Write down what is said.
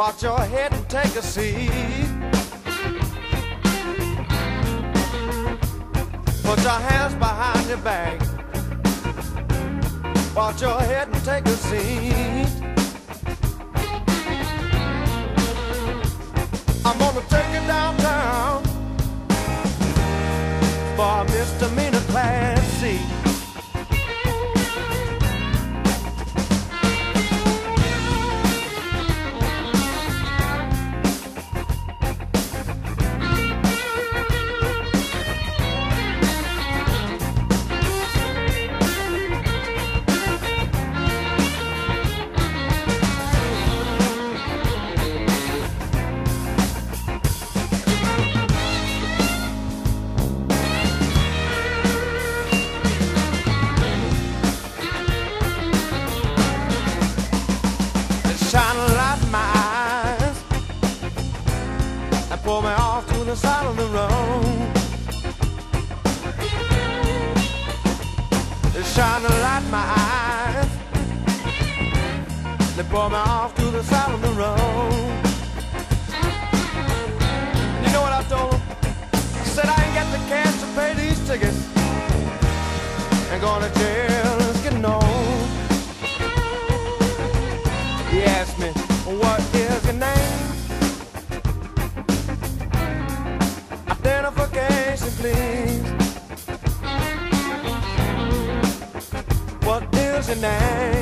Watch your head and take a seat. Put your hands behind your back. Watch your head and take a seat. I'm gonna take you downtown for a misdemeanor class C. pull me off to the side of the road. They shine a light in my eyes. They pull me off to the side of the road. You know what I told them? I said I ain't got the cash to pay these tickets. And going to jail is getting old. He asked me, what is your name? Name?